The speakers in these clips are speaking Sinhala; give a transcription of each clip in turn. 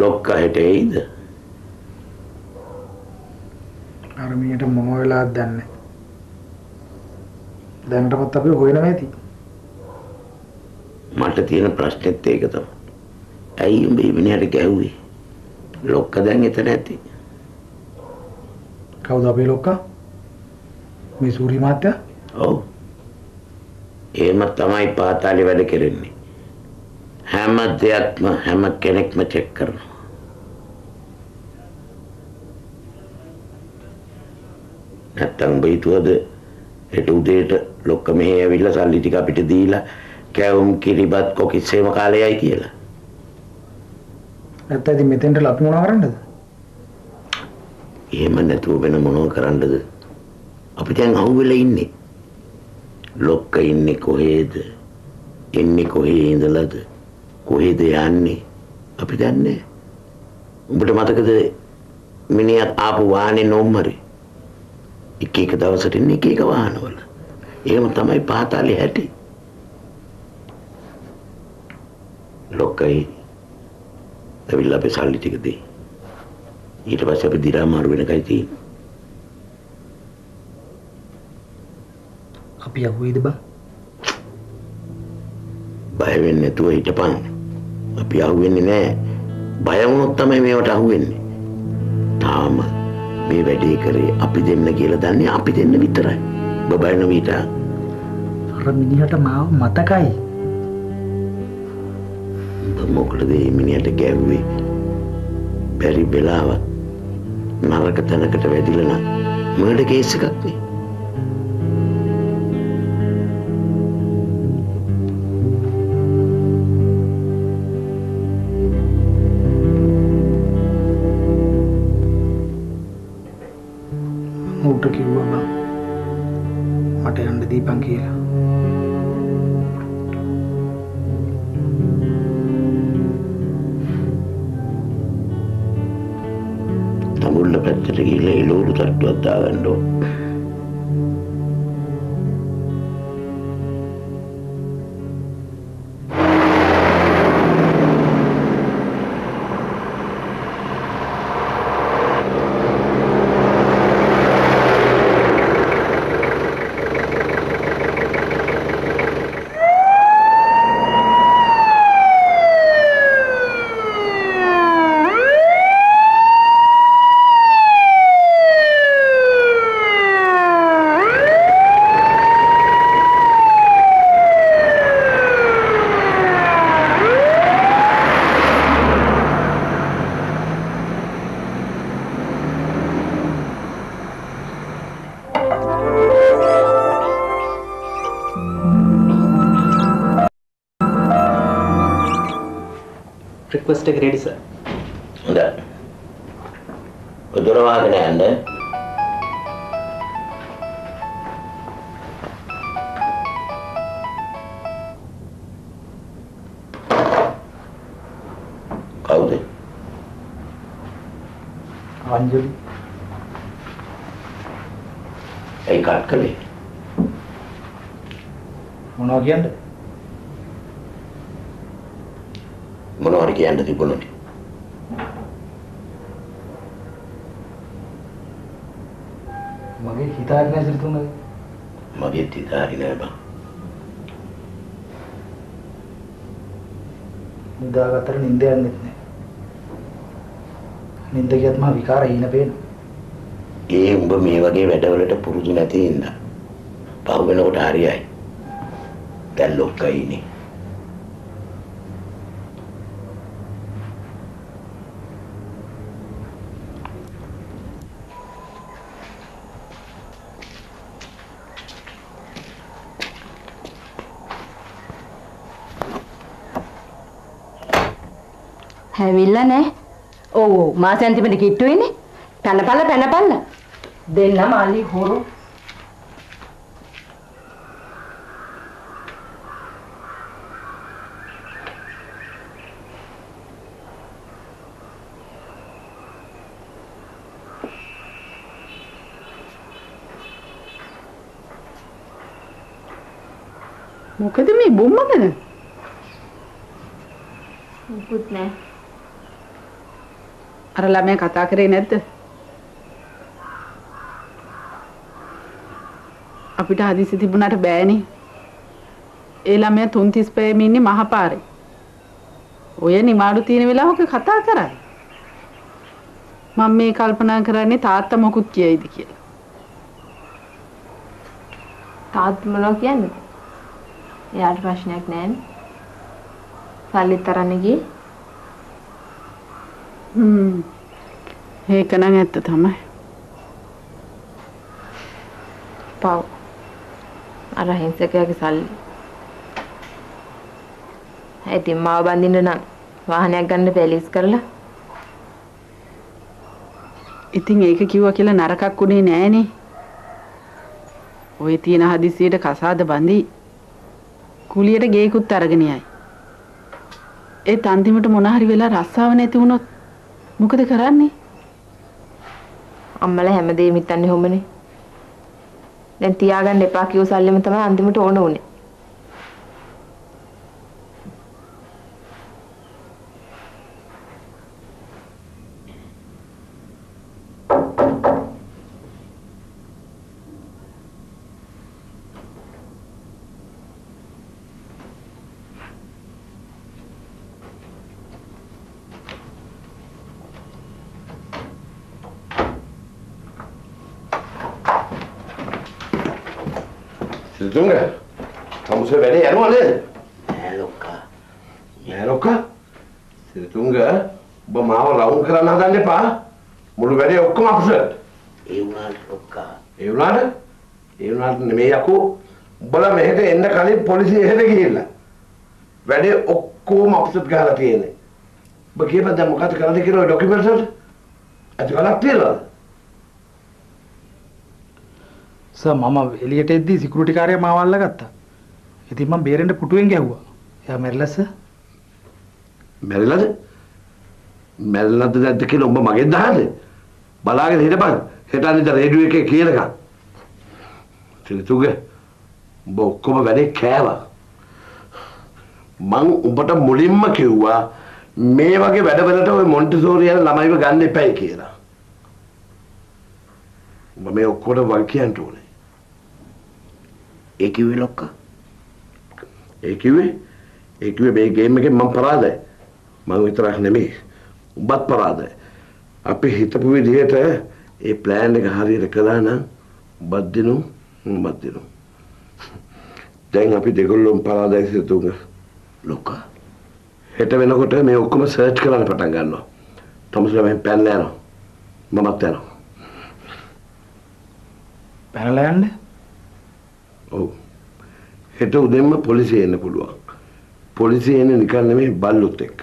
ලොක්ක හිටෙයිද? අර මිනිහට මොන වෙලාවද දන්නේ දැනටමත් අපි හොයනවා ඇති මට තියෙන ප්‍රශ්නෙත් ඒක තමයි. ඇයි උඹ මිනිහට ගැහුවේ? ලොක්ක දැන් එතන ඇති. කවුද අපේ ලොක්කා මේ සූරි මාත්‍යා ඔව්. එහෙම තමයි පාතාලේ වැඩ කරන්නේ. හැම දෙයක්ම හැම කෙනෙක්ම චෙක් කරනවා. නැත්තම් උඹ හිතුවද හෙට උදේට ලොක්ක මෙහෙ ඇවිල්ලා සල්ලි ටික අපිට දීලා කැවුම් කිරිබත් කොකිස්සේම කාලයයි කියලා. නැත්නම් ඉතින් මෙතෙන්ට අපි මොනවා කරන්නද එහෙම නැතුව වෙන මොනව කරන්නද? අපි දැන් අහුවෙලා ඉන්නේ. ලොක්ක ඉන්නේ කොහේද? එන්නේ කොහේ ඉඳලාද? කොහෙද යන්නේ? අපි දන්නේ. උඹට මතකද මිනිහා ආපු වාහනේ නොම්මරේ? එක එක දවසට ඉන්නේ එක එක වාහනවල. එහෙම තමයි පාතාලේ හැටි. ලොක්කයි ඇවිල්ලා අපේ සල්ලි ටික දෙයි. ඊට පස්සේ අපි දිරා මාරු වෙනකයි තියෙන්නේ. අපි අහුවේද බං බය වෙන්නේ නැතුව හිටපන්. අපි අහුවෙන්නේ නැහැ. බය වුණොත් තමයි මේවට අහුවෙන්නේ. තාම මේ වැඩේ කරේ අපි දෙන්න කියලා දන්නේ අපි දෙන්න විතරයි. ඔබ බය නොවී හිටා. අර මිනිහට මාව මතකයි උඹ මොකටද මේ මිනිහට ගැව්වේ? බැරි වෙලාවක් නරක තැනකට වැදිලා නම් මර්ඩර් කේස් එකක් නේ. வேண்டும் රික්වෙස්ට් එක රෙඩි සර්. හොඳයි. ඔය දොර වහගෙන යන්න. කවුද? අංජලි ඒ කට් කළේ. මොනවා කියන්නේ මොනවා හරි කියන්න තිබුණොත්. මගේ හිතාගෙන ඇසිරි තුනද මගේ තිතාරි නෑ බං. නිදාගත්තට නිින්ද යන්නෙත් නෑ නිින්ද ගියත් මම විකාර හීන පේන ඒ උඹ මේ වගේ වැඩවලට පුරුදු නැති හින්දා. පහු වෙනකොට හරියයි. දැන් ලොක්කයි ඉන්නේ. හැවිල්ලා නෑ. ඔව් ඔව් මාසෙ අන්තිමට කිට්ටු වෙන්නේ. පැනපල්ල පැනපල්ල. දෙන්න මාළි හොරු. මොකද මේ බොම්මකද? මුකුත් නෑ. අර ළමයා කතා කරේ නැද්ද? අපිට හදිසි තිබුණාට බෑනේ. ඒ ළමයා 335 ඉන්නේ මහපාරේ. ඔය නිමාඩු තියෙන වෙලාවක කතා කරන්නේ. මම මේ කල්පනා කරන්නේ තාත්තා මොකුත් කියයිද කියලා. තාත්ත මොනවා කියන්නේ? එයාට ප්‍රශ්නයක් නැහැනේ. සල්ලිත් තරන්න ගියේ. හ්ම්. ඒක නම් ඇත්ත තමයි. පව්. අර හිංසකයාගේ සල්ලි. ඉතින් මාව බඳින්න නම් වාහනයක් ගන්න පැලිස් කරලා ඉතින් ඒක කිව්වා කියලා නරකක් උනේ නෑනේ. ඔය තියෙන හදිසියට කසාද බඳි කුලියට ගේකුත් අරගෙන යයි. ඒත් අන්තිමට මොන හරි වෙලා රස්සාව නැති වුණොත් මොකද කරන්නේ? අම්මලා හැමදේම හිතන්නේ හොමනේ. දැන් තියාගන්න එපා කියව සල්ලිම තමයි අන්තිමට ඕන උනේ. සිතුංග තමුසේ වැඩේ යනවා නේද? නෑ ලොක්කා. නෑ ලොක්කා. සිතුංග ඔබ මාව රවුම් කරන්න හදන්න එපා. මුළු වැඩේ ඔක්කොම අපසෙට්. ඒ වුණාට ලොක්කා. ඒ වුණාට ඒ වුණාට නෙමෙයි යකෝ උඹලා මෙහෙට එන්න කලින් පොලිසිය එහෙට ගිහිල්ලා වැඩේ ඔක්කොම අපසෙට් ගහලා තියෙන්නේ. ඔබ කියපන් දැන් මොකද කරන්න කියලා ඩොකියුමන්ට්ස් වලට? අද කලක් තියනවාද? සර් මම එළියට එද්දී සිකියුරිටි කාර්යය මාව අල්ලගත්තා. ඉතින් මම බේරෙන්න පුටුවෙන් ගැහුවා. එයා මැරිලා සර්. මැරිලාද? මැරිලාද නැද්ද කියලා උඹ මගෙන් දහන්නේ? බලාගෙන හිටපන්. හෙට අනිද්දා රේඩියෝ එකේ කියනකම්. සිරිතුගේ උඹ ඔක්කොම වැඩේ කෑවා. මං උඹට මුලින්ම කිව්වා මේ වගේ වැඩවලට ඔය මොන්ටිසෝරි යන ළමයිව ගන්න එපයි කියලා. උඹ මේ ඔක්කොට වල් කියන්න ඕනේ. ඒ කිව්වේ ලොක්කා. ඒ කිව්වේ ඒ කිව්වේ මේ ගේම් එකෙන් මම පරාදයි. මම විතරක් නෙමෙයි. උඹත් පරාදයි. අපි හිතපු විදිහට ඒ ප්ලෑන් එක හරියට කළා නම් උඹත් දිනු උඹත් දිනු. දැන් අපි දෙගොල්ලොම පරාදයි සිතුංග. ලොක්කා. හෙට වෙනකොට මේ ඔක්කොම සර්ච් කරන්න පටන් ගන්නවා. තමුසලා මම පැනලා යනවා. මමත් යනවා. පැනලා යන්න. ඔව්. හෙට උදෙන්ම පොලිසිය එන්න පුළුවන්. පොලිසිය එන්නේ නිකන් නෙමෙයි බල්ලොත් එක්ක.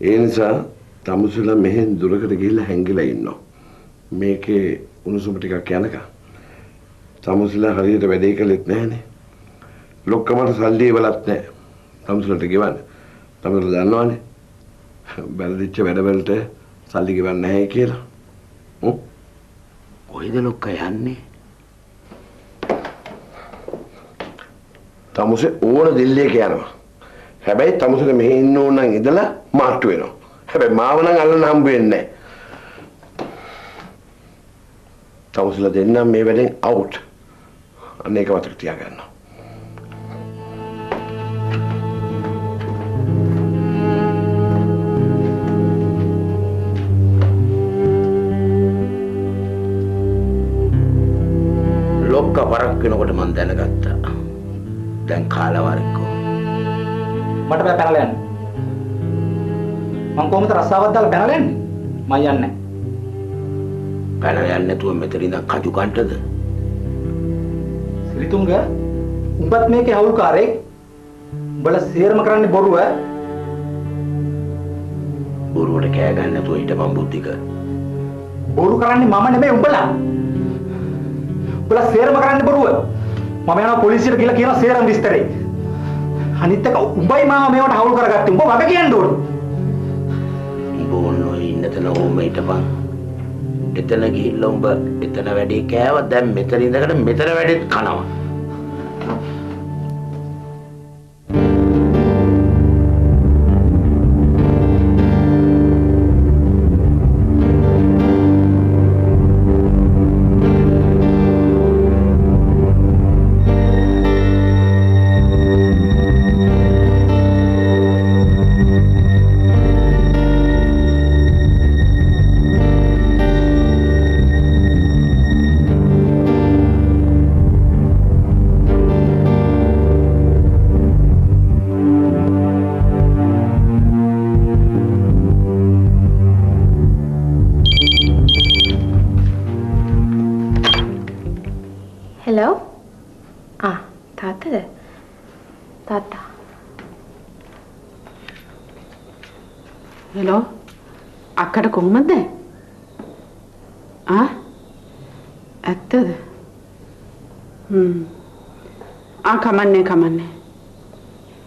ඒ නිසා තමුසුලා මෙහෙන් දුරකට ගිහිල්ලා හැංගිලා ඉන්නවා. මේකේ උණුසුම ටිකක් යනකම්. තමුසුලා හරියට වැඩේ කළෙත් නැහනේ. ලොක්කමට සල්ලි ඉවලත් නැහැ. තමුසුලට ගෙවන්න. තමුසුලා දන්නවනේ. බැලදිච්ච වැඩවලට සල්ලි ගෙවන්නේ නැහැ කියලා. හ්ම්. කොහෙද ලොක්කා යන්නේ? තමුසේ ඕන දිල්ලියක යනවා. හැබැයි තමුසේට මෙහෙ ඉන්න ඕන නම් ඉඳලා මාට්ටු වෙනවා. හැබැයි මාව නම් අල්ලන්න හම්බ වෙන්නේ නැහැ. තමුසේලා දෙන්නම් මේ වැඩෙන් අවුට්. අන්න ඒක මතක තියාගන්න. රස්සාවක් දාලා පැනලා යන්නේ? මං යන්නේ නැහැ. පැනලා යන්නේ නැතුව මෙතන ඉඳන් කජු කන්ටද? සිරිතුංග උඹත් මේකේ හවුල්කාරයෙක්. උඹලා සේරම කරන්නේ බොරුව. බොරුවට කෑ ගන්න නැතුව හිටපන් බුද්ධික. බොරු කරන්නේ මම නෙමෙයි උඹලා. උඹලා සේරම කරන්නේ බොරුව. මම යනවා පොලිසියට ගිහලා කියනවා සේරම විස්තරේ. අනිත් එක උඹයි මාව මේවට හවුල් කරගත්තේ. උඹ වග කියන්න ඕනේ. උඹ ඕන ඔය ඉන්න තැන ඕම හිටපන්. එතන ගිහිල්ලා උඹ එතන වැඩේ කෑවා දැන් මෙතන ඉඳගෙන මෙතන වැඩෙත් කනවා. ආ කමන්නේ කමන්නේ.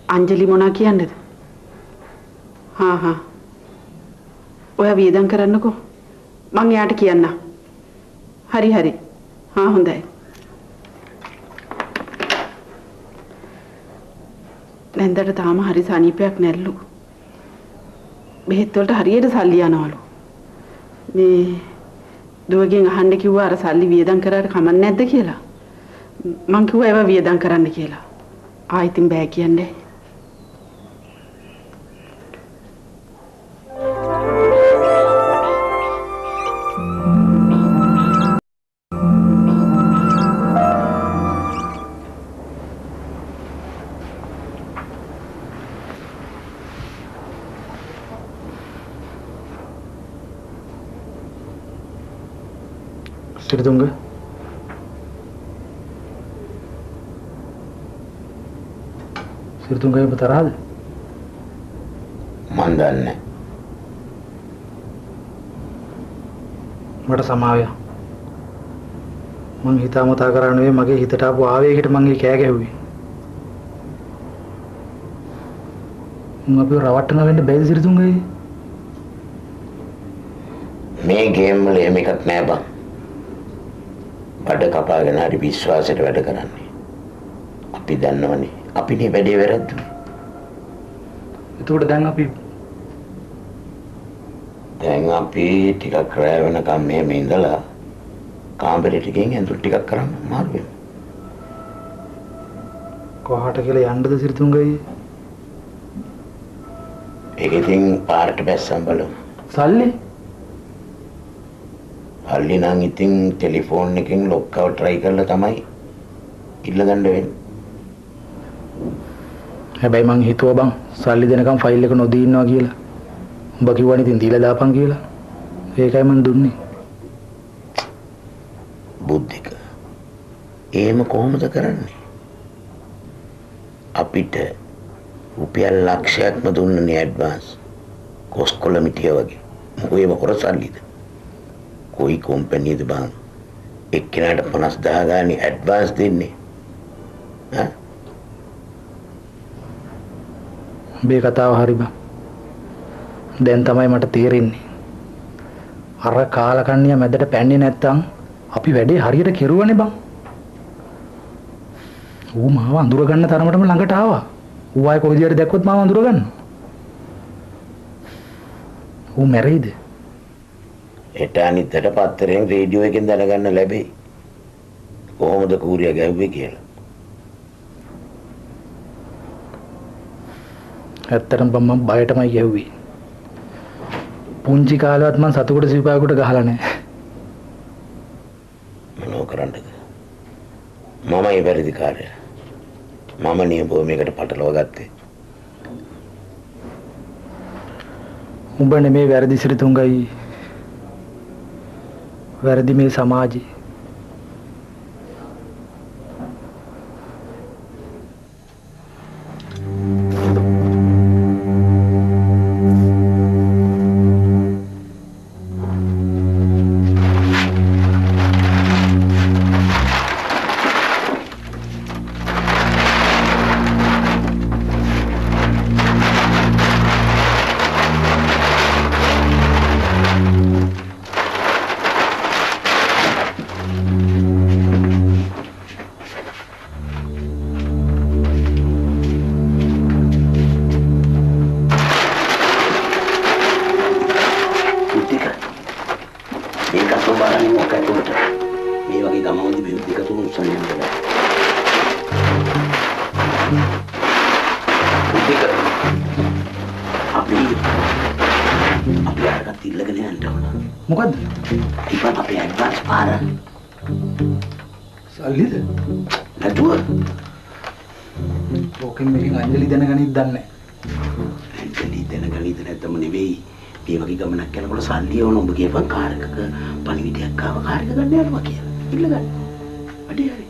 අංජලි මොනා කියන්නේද? හා හා. ඔයා වියදම් කරන්නකෝ. මං එයාට කියන්නම්. හරි හරි. හා හොඳයි. නැන්දට තාම හරි සනීපයක් නැල්ලු. බෙහෙත් වලට හරියට සල්ලි යනවලු. මේ දුවගෙන් අහන්න කිව්වා අර සල්ලි වියදම් කරාට කමක් නැද්ද කියලා. මං කිව්වා ඒවා වියදම් කරන්න කියලා. ආ ඉතින් බෑ කියන්නේ. සිරිතුංග සිරිතුංග ඔබ තරහද? මන් දන්නේ මට සමාවය. මං හිතාමතා කරන්නේ මගේ හිතට ආපු ආවේගයට මං ඒ කෑ ගැහුවේ. මම අපිව රවට්ටන වෙන්න බැයිද සිරිතුංගයි? මේ ගේම් වල එහෙම එකක් නෑ බං. බඩ කපාගෙන හරි විශ්වාසයට වැඩ කරන්නේ. අපි දන්නවනේ. අපිනේ වැඩේ වැරද්දුනේ. එතකොට දැන් අපි දැන් අපි ටිකක් රැ වෙනකම් මෙහෙම ඉඳලා කාමරේට ගිහින් ඇඳුම් ටිකක් කරන් මාරු වෙමු. කොහාට කියලා යන්නද සිරිතුංගයි? ඒක ඉතින් පාරට බැස්සම් බලමු. සල්ලි? අල්ලි නම් ඉතින් ටෙලිෆෝන් එකෙන් ලොක්කව try කරලා තමයි ඉල්ල ගන්න වෙන්නේ. හැබැයි මං හිතුවා බං සල්ලි දෙනකම් ෆයිල් එක නොදී ඉන්නවා කියලා. උඹ කිව්වනේ ඉතින් දීලා දාපන් කියලා. ඒකයි මං දුන්නේ. බුද්ධික. එහෙම කොහොමද කරන්නේ? අපිට රුපියල් ලක්ෂයක්ම දුන්නනේ ඇඩ්වාන්ස්. කොස්කොල මිටිය වගේ. මොකෝ ඒව හොර සල්ලිද? කොයි කම්පැනිද බං? එක්කෙනාට 50000 ගානේ ඇඩ්වාන්ස් දෙන්නේ. ඈ? මේ කතාව හරි බං. දැන් තමයි මට තේරෙන්නේ. අර කාලකන්ණිය මැදට පැන්නේ නැත්තම් අපි වැඩේ හරියට කෙරුවනේ බං. ඌ මාව අඳුර ගන්න තරමටම ළඟට ආවා. ඌ ආයේ කොයි විදියට දැක්කොත් මාව අඳුර ගන්නවා. ඌ මැරෙයිද? හෙට අනිද්දාට පත්තරෙන් රේඩියෝ එකෙන් දැනගන්න ලැබෙයි. කොහොමද කූරියා ගැහුවේ කියලා. ඇත්තටම මම බයටමයි ගැහුවේ. පුංචි කාලෙවත් මං සතුකට සිව්පායකට ගහලා නැහැ. මොනව කරන්නද? මමයි වැරදිකාරයා. මම නියපෝ මේකට පටලවා ගත්තේ. උඹ නෙමේ වැරදි සිරිතුංගයි. වැරදි මේ සමාජේ. ආව කාර් එක ගන්න යනවා කියලා. ඉල්ල ගන්න. වැඩි හරි.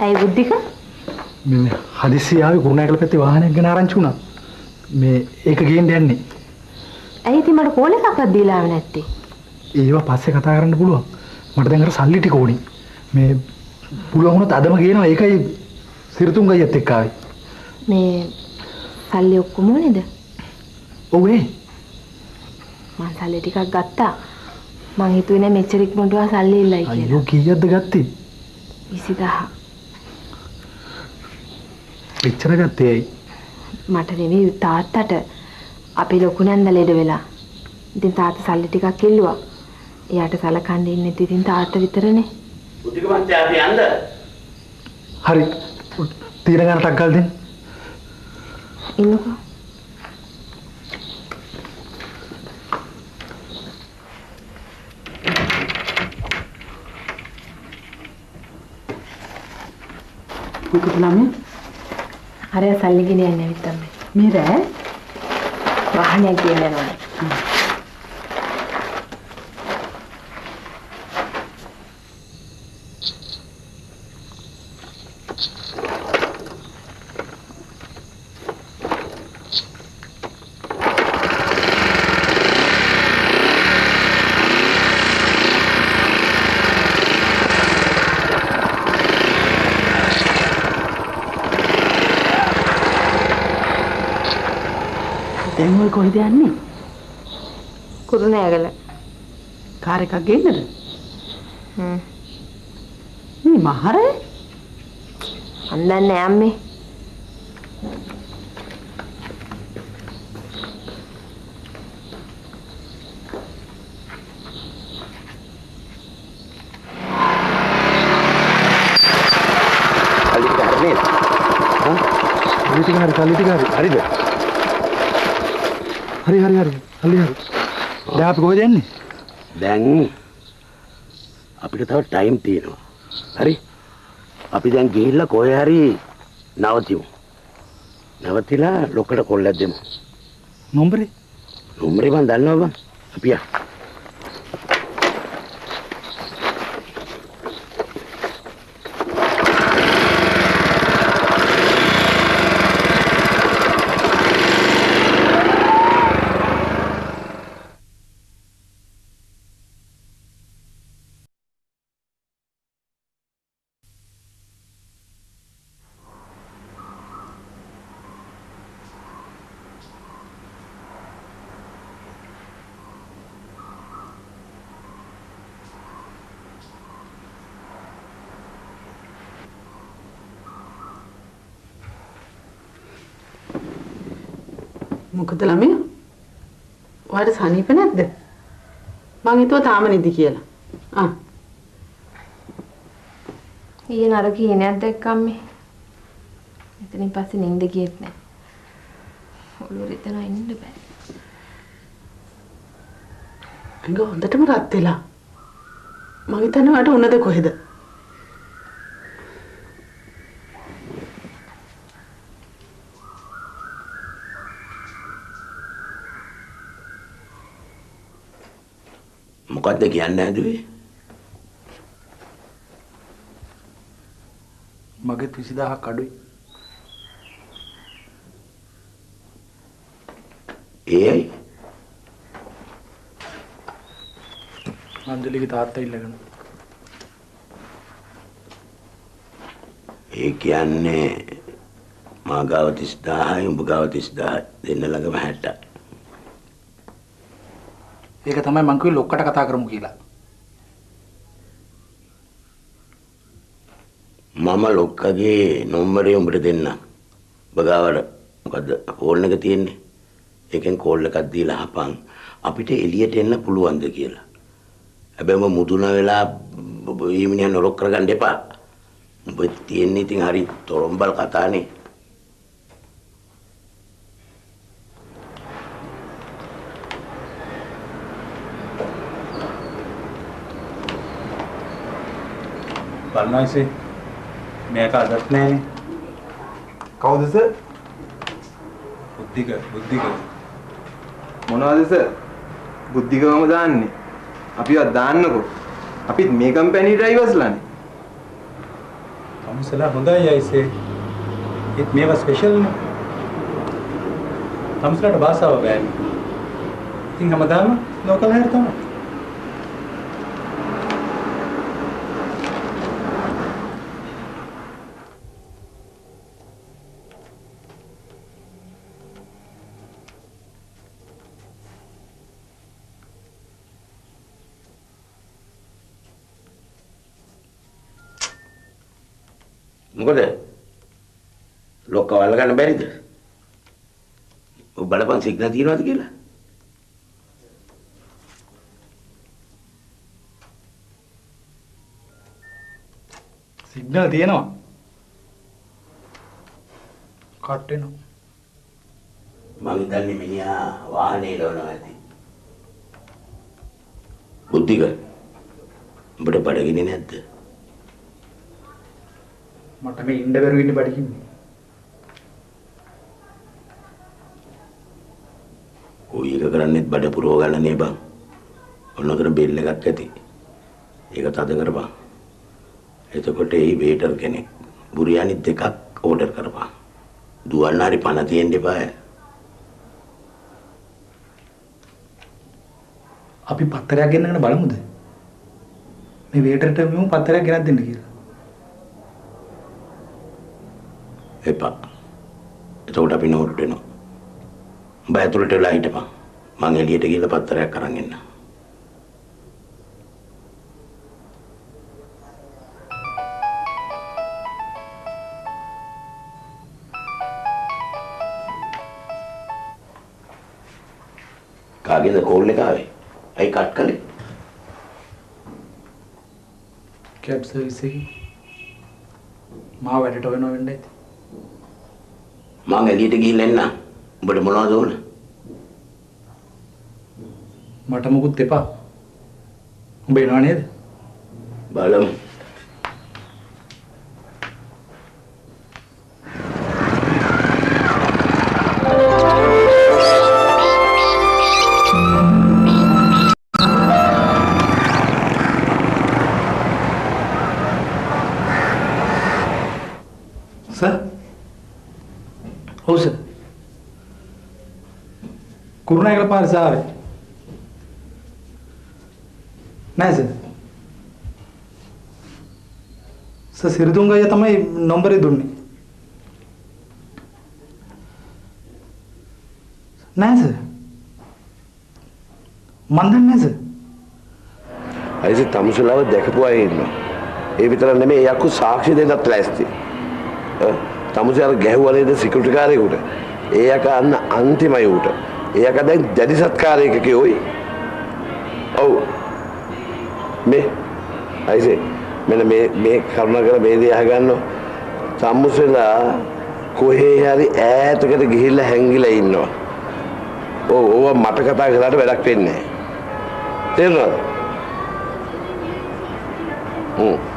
ඇයි බුද්ධික මේ හදිස්සිය ආවේ කුරුණෑකල පැත්තේ වාහනයක් ගැන ආරංචි වුණා. මේ ඒක ගේන්න යන්නේ. ඇයි ඉතින් මට කෝල් එකක්වත් දීලා ආවේ නැත්තේ ඒවා පස්සේ කතා කරන්න පුළුවන්. මට දැන් අර සල්ලි ටික ඕනි. මේ පුළුවන් වුණොත් අදම ගේනවා. ඒකයි සිරිතුන් ගයියත් එක්ක ආවේ. මේ සල්ලි ඔක්කොම නේද ඔව් ඒ. මං සල්ලි ටිකක් ගත්තා මං හිතුවේ නෑ මෙච්චර ඉක්මනට ඔයා සල්ලි ඉල්ලයි කියලා අයියෝ කීයක්ද ගත්තේ? 20000 එච්චර ගත්තේ ඇයි? මට නෙවෙයි තාත්තට අපේ ලොකු නැන්ද ලෙඩ වෙලා. ඉතින් තාත්තා සල්ලි ටිකක් ඉල්ලුවා. එයාට සලකන්න ඉන්නේ ඉතින් තාත්තා විතරනේ. බුද්ධික මහත්තයා අපි යන්න. හරි. තීර ගන්න ටක් ගාලා දෙන්න. ඉන්නකෝ. මොකද ළමයා? අර සල්ලි ගෙන යන්න ඇවිත් තමයි. මේ රෑ වාහනයක් ගෙන යනවා. ඔය කොහෙද යන්නේ? කුරුණෑගල. කාර් එකක් ගේන්නද? හ්ම්. මේ මහරේ මන් දන්නේ අම්මේ. සල්ලි ටික හරි සල්ලි ටික හරි. හරිද? හරි හරි හරි. සල්ලි හරි. දැන් අපි කොහෙද යන්නේ? දැන් අපිට තව ටයිම් තියෙනවා. හරි? අපි දැන් ගිහිල්ලා කොහේ හරි නවතිමු. නවතිලා ලොකට කොල්ලක් දෙමු. නොම්බරේ. නුඹරේ මන් දන්නවා බං. අපි යා. මොකද ළමයා? ඔයාලට සනීප නැද්ද? මං හිතුවා තාම නිදි කියලා. ආ ඊයේ නරක හීනයක් දැක්කම්මේ. එතනින් පස්සේ නිින්ද ගියෙත් නෑ. ඔළුව රිදෙනවා ඉන්න බෑ. ඇඟ හොඳටම රත් වෙලා. මං හිතන්නේ ඔයාලට උනද කොහෙද? මොකද්ද කියන්න හැදුවේ? මගේ 20000ක් අඩුයි. ඒ ඇයි? අංජලිගේ තාත්තා ඉල්ලගෙන. ඒ කියන්නේ මා ගාව 30000යි උඹ ගාව 30000යි දෙන්න ළඟම 60යි. ඒක තමයි මං කිව්වේ ලොක්කට කතා කරමු කියලා. මම ලොක්කගේ නම්බරේ උඹට දෙන්නම්. ඔබ ගාවට මොකද්ද ෆෝන් එක තියෙන්නේ? ඒකෙන් කෝල් එකක් දීලා අහපන් අපිට එළියට එන්න පුළුවන්ද කියලා. හැබැයි ඔබ මුදුන වෙලා ඊමිනිය නරොක් කරගන්න එපා. ඔබ තියෙන්නේ ඉතින් හරි තොරම්බල් කතානේ. බලනවායිසේ මේක අදත් නෑනේ. කවුද සර්? බුද්ධික බුද්ධික. මොනවද සර්? බුද්ධිකවම දාන්නේ. අපිවත් දාන්නකෝ. අපිත් මේ කම්පැනි ඩ්‍රයිවර්ස්ලානේ තමුසලා හොඳයි අයිසේ. ඒත් මේවා ස්පෙෂල් නේ. තමුසලාට භාෂාව බෑනේ. ඉතින් හැමදාම ලෝකල් හැර තමයි මොකද? ලොක්ක වල්ල ගන්න බැරිද? ඔබ බලපන් සිග්නල් තියනවද කියලා. සිග්නල් තියෙනවා. කට් වෙනවා මං හිතන්නේ මිනිහා වාහනේ ලවනවා ඇති. බුද්ධික. උඹට බඩගිනි නැද්ද මට මේ ඉන්න බැරුව ඉන්නේ බඩකින්නේ කොයි එක කරන්නේත් බඩ පුරව ගන්න නේ බං. ඔන්න ඔතන බෙල් එකක් ඇති. ඒක තද කරපන්. එතකොට ඒ වේටර් කෙනෙක් බුරියානි දෙකක් ඕඩර් කරපන්. දුවන්න හරි පණ තියෙන්න එපා අපි පත්තරයක් ගෙන්නගෙන බලමුද? මේ වේටර්ට මෙමු පත්තරයක් ගෙනත් දෙන්න කියලා එපා. එතකොට අපි නෝට් වෙනවා. උඹ ඇතුළට වෙලා හිටපන්. මං එළියට ගිහලා පත්තරයක් අරන් එන්නම් කාගේද කෝල් එක ආවේ? ඇයි කට් කළේ? කැබ් සර්විස් එකේ. මාව වැඩට වෙනව වෙන්න ඇති මං එළියට ගිහිල්ලා එන්නම්. උඹට මොනවද ඕන? මට මොකුත් එපා උඹ එනවා නේද බලමු. කුරුණෑගල පාරේ සාවේ නෑ සර් සර් සිරිතුංග අයියා තමයි නම්බරේ දුන්නේ නෑ සර් මන් දන්නේ නෑ සර් අයිසි තමුසලාව දැකපු අය ඉන්නවා. ඒ විතර නෙමෙයි ඒ අක්කු සාක්ෂි දෙන්නත් ලෑස්ති. තමුසේ අර ගැහුවා නේද සිකියුරිටි කාරයෙකුට. ඒ යක අන්න අන්තිමයි ඌට. ඒ යක දැන් දැඩි සත්කාරයක කියෝයි. ඔව්. මේ අයිසි මෙන්න මේ මේ කරුණා කර මේ දේ අහගන්නෝ. තමුසලා කොහේ හරි ඈතකට ගිහිල්ලා හැංගිලා ඉන්නවා. ඔව් ඕවා මට කතා කරලාට වැඩක් වෙන්නේ නැහැ. තේරුණාද? හ්ම්.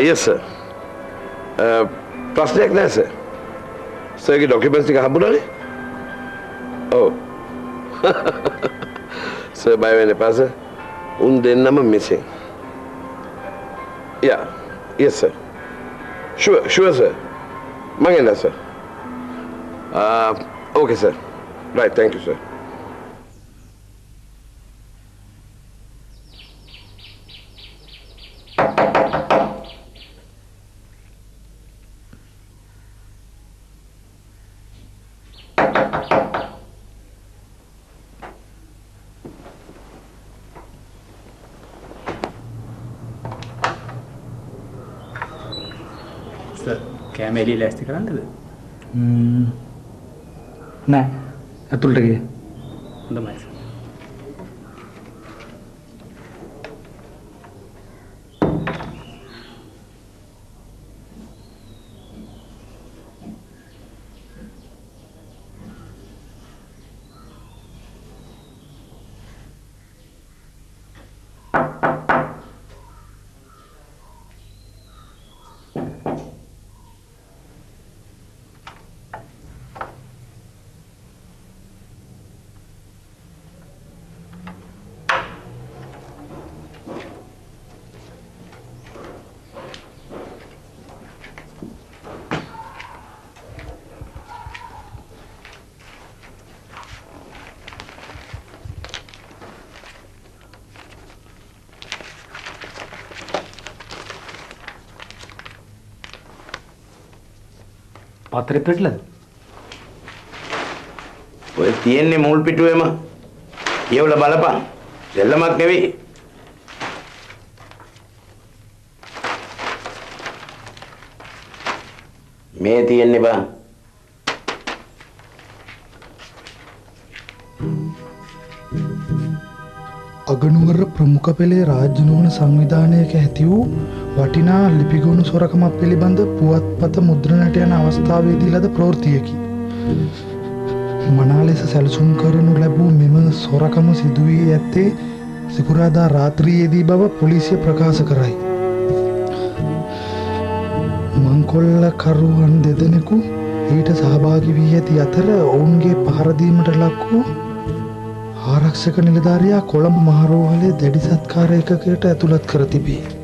ආයස ප්‍රශ්නයක් නෑ සර්. සර්ගේ ඩොකියුමන්ට්ස් ටික හම්බුණානේ ඔව්. සර් බය වෙන්න එපා සර්. උන් දෙන්නම මිසින් යා yes sir. Sure sure sir. මං එන්න sir Uh, okay, sir. Right, thank you, sir. කෑම එළිය ලෑස්ති කරන්නද? නෑ. ඇතුළට ගියේ. හොඳයි. පත්‍රෙත් වෙట్లද? ඔය තියෙන්නේ මුල් පිටුවේම කියවලා බලපන්. දෙල්ලමක් නෙවෙයි. මේ තියෙන්නේ බං. අගනුවර ප්‍රමුඛ පෙළේ රාජ්‍ය නොවන සංවිධානයක ඇති වූ වටිනා ලිපිගොුණු සොරකමක් පිළිබඳ පුවත්පත මුද්‍රණට යන අවස්ථාවේදී ලද ප්‍රෘතියකි. මනා ලෙස සැලසුම් කරනු ලැබූ මෙම සොරකම සිදුවී ඇත්තේ සිකුරාදා රාත්‍රියේදී බව පොලිසිය ප්‍රකාශ කරයි. මංකොල්ලකරුවන් දෙදෙනෙකු ඊට සහභාගි වී ඇති අතර ඔවුන්ගේ පහරදීමට ලක් වූ ආරක්ෂක නිලධාරයා කොළඹ මහරෝහලේ දැඩි සත්කාර එකකයට ඇතුළත් කර තිබේ.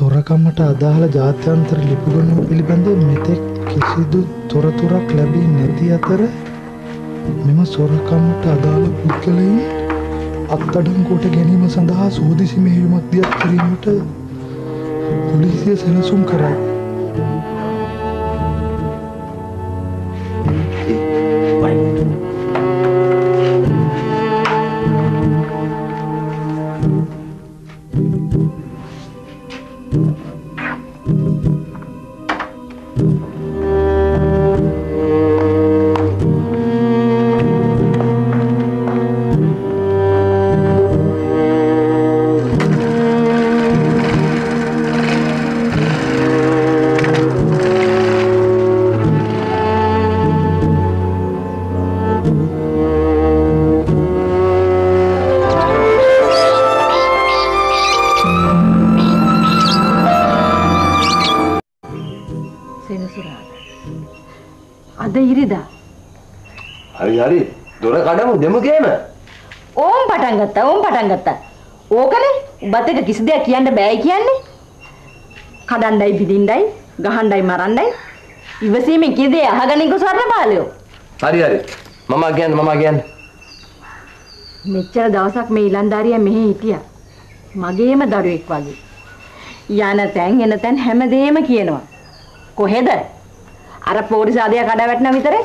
මෙම සොරකම්මට අදාළ ජාත්‍යන්තර ලිපිගොනුව පිළිබඳ මෙතෙක් කිසිදු තොරතුරක් ලැබී නැති අතර මෙම සොරකම්මට අදාළ පුද්ගලයින් අත්තඩංකොට ගැනීම සඳහා සෝදිසි මෙහිමක් දියත් කිරීමට පොලිසිය සැලසුම් කරයි. කිසි දෙයක් කියන්න බෑ කියන්නේ. කඩණ්ඩයි පිටින්ඩයි ගහණ්ඩයි මරණ්ඩයි ඉවසීමෙන් කී දේ අහගනින්කෝ ස්වර්ණපාලයෝ. හරි හරි. මම කියන්නේ මම කියන්නේ. මෙච්චර දවසක් මේ ඊලන්දාරියා මෙහි හිටියා. මගේම දරුවෙක් වගේ. යන තැන් එන තැන් හැමදේම කියනවා. කොහෙද? අර පොලිස් ආදියා කඩා වැටෙනා විතරේ.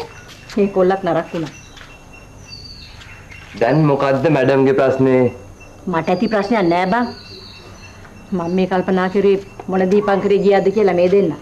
මේ කොල්ලක් නරක් වුණා. දැන් මොකද්ද මැඩම්ගේ ප්‍රශ්නේ? මට ඇති ප්‍රශ්නයක් නෑ බං. මම මේ කල්පනා කරේ මොන දීපංකරේ ගියාද කියලා මේ දෙන්න.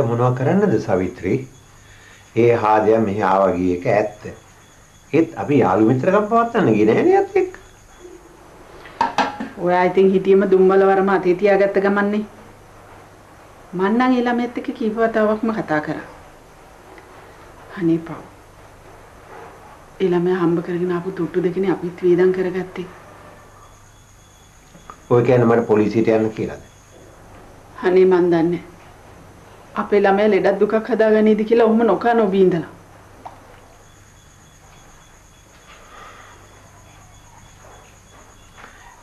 අපි කියලා මොනව කරන්නද සවිත්‍රි? ඒ හාදය මෙහි ආවා ගිය එක ඇත්ත. ඒත් අපි යාළු මිත්‍රකම් පවත්වන්න ගියේ නෑනේ යත් එක්ක. ඔයා ඉතින් හිටියම දුම්බල වරම අතේ තියාගත්ත ගමන්නේ. මං නම් ඒ ළමෙත් එක්ක කීප වතාවක්ම කතා කරා. අනේ පව්. ඒ ළමයා හම්බ කරගෙන ආපු තුට්ටු දෙකනේ අපිත් වේදම් කරගත්තේ. ඔය කියන්නේ මට පොලිසියට යන්න කියලාද? අනේ මන් දන්නේ. අපේ ළමයා ලෙඩක් දුකක් හදාගන්නේද කියලා ඔහොම නොකා නොබී ඉඳලා.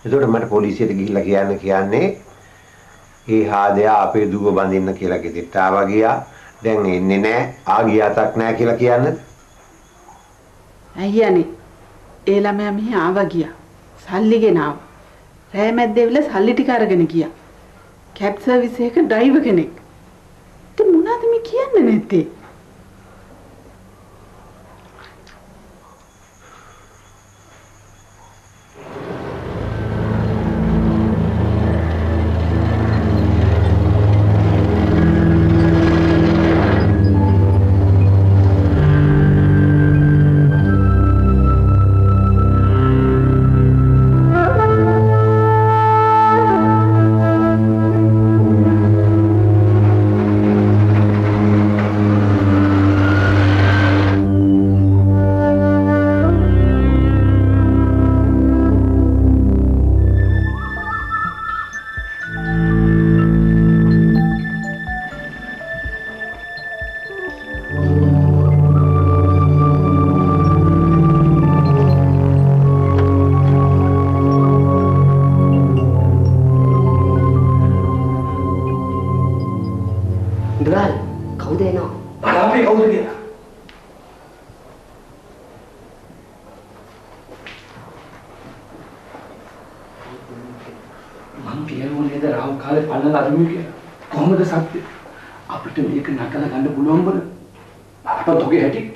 එතකොට මට පොලිසියට ගිහිල්ලා කියන්න කියන්නේ ඒ හාදයා අපේ දුව බඳින්න කියලා ගෙදරට ආවා ගියා. දැන් එන්නේ නැහැ. ආ ගියාතක් නැහැ කියලා කියන්නද? ඇයි යන්නේ? ඒ ළමයා මෙහි ආවා ගියා. සල්ලි ගෙන ආවා. රෑ මැද්දේ විල සල්ලි ටික අරගෙන ගියා. කැබ් සර්විස් එක ඩ්‍රයිවර් කෙනෙක්. ඉතින් මොනවද මේ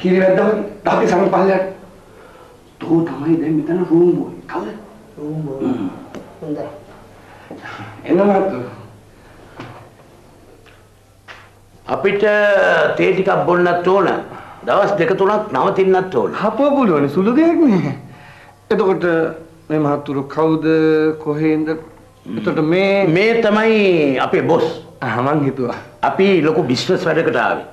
ඔගේ හැටි කිරි වැද්දා වගේ. තාපි සමන් පල්ලයට. තෝ තමයි දැන් මෙතන රූම් බෝයි. කවුද? Room boy. හොඳයි. එනවා අපිට තේ ටිකක් බොන්නත් ඕන. දවස් දෙක තුනක් නවතින්නත් ඕන. හපුව පුළුවන් සුළු දෙයක් නේ. එතකොට මේ මහතුරු කවුද කොහෙන්ද? එතකොට මේ මේ තමයි අපේ බොස්. මං හිතුවා. අපි ලොකු බිස්නස් වැඩකට ආවේ.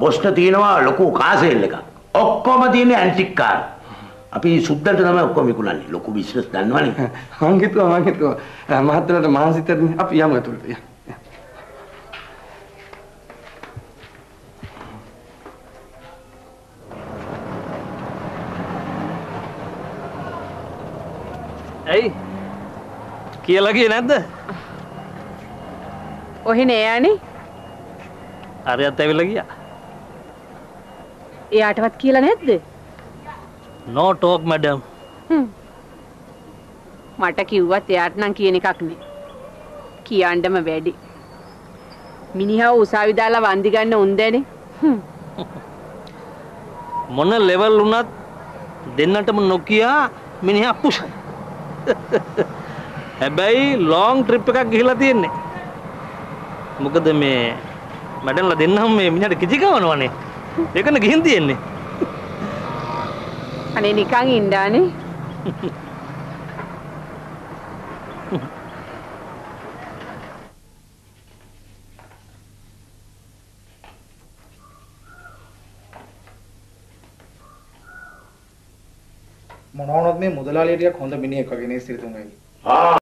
බොස්ට තියෙනවා ලොකු කාසෙල් එකක්. ඔක්කොම තියෙන්නේ ඇන්ටික් කාර්. අපි සුද්දන්ට තමයි ඔක්කොම විකුණන්නේ. ලොකු බිස්නස් දන්නවනේ. මං හිතුවා මං හිතුවා මහත්තයාට මහන්සිතරනේ අපි යමු. යන්න. ඇයි කියලා කියේ නැද්ද? ඔහි නෑ යන්නේ. අරයත් ඇවිල්ලා ගියා. එයාටවත් කියලා නැද්ද? No talk madam. මට කිව්වත් එයාට නම් කියන එකක් නේ. කියන්නම වැඩි. මිනිහා උසාවි දාලා වන්දි ගන්න උන්දෑනේ. මොන ලෙවල් වුණත් දෙන්නටම නොකියා මිනිහා පුෂයි. හැබැයි ලොං ට්‍රිප් එකක් ගිහිලා තියෙන්නේ. මොකද මේ මැඩම්ලා දෙන්නම මේ මිනිහට කිචි කවනවනේ. ඒකනේ ගිහින් තියෙන්නේ. අනේ නිකන් ඉන්දානේ. මොනවනොත් මේ මුදලාලිය ටිකක් හොඳ මිනිහෙක් වගේ නේ සිරිතුංගයි. ආ